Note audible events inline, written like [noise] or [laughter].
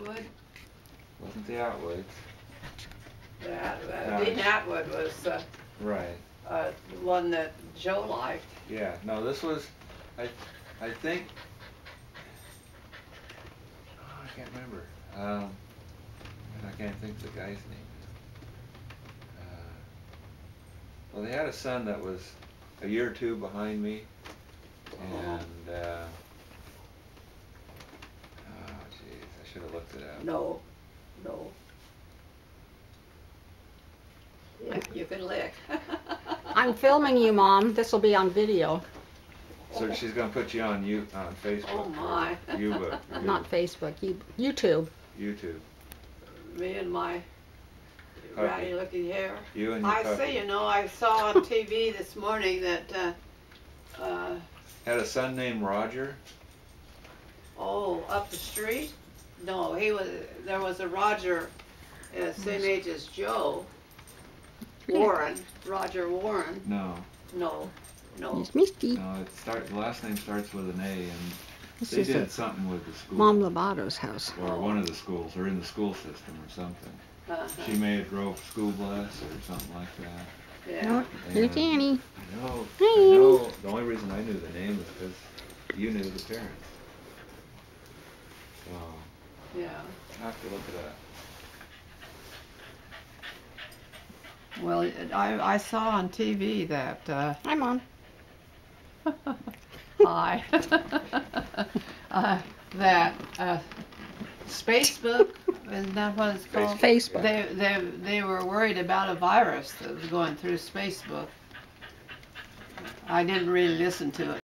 Wood, Wasn't the Atwoods. that, No. uh, Dean Atwood was, uh, Right. uh, the one that Joe liked. Yeah. No, this was, I, I think. Oh, I can't remember. Um, and I can't think of the guy's name. Uh, well, they had a son that was a year or two behind me, and uh, oh, jeez, I should have looked it up. No, no. Yeah, you can lick. [laughs] I'm filming you, Mom. This will be on video, So she's gonna put you on you on Facebook. Oh, my. or You, [laughs] not Facebook. You, YouTube. YouTube. Me and my Puppy. ratty looking hair. You and your I puppy. see, you know, I saw on [laughs] TV this morning that, uh, uh, Had a son named Roger. oh, up the street? No, he was, there was a Roger, uh, same age as Joe. Warren, Roger Warren. No, No, no. It's Misty. no. It start. The last name starts with an A, and This they is did at something with the school. Mom Lobbato's house. Or one of the schools, or in the school system, or something. Uh-huh. She may have drove school bus or something like that. Yeah. No, here's And- Danny. I know. Hi, I Annie. know. The only reason I knew the name is because you knew the parents. So Yeah. I have to look at that. Well, it- I, I saw on TV that, uh, Hi, Mom. [laughs] hi, [laughs] uh, that, uh, Facebook, isn't that what it's called? Facebook. They, they, they were worried about a virus that was going through Facebook. I didn't really listen to it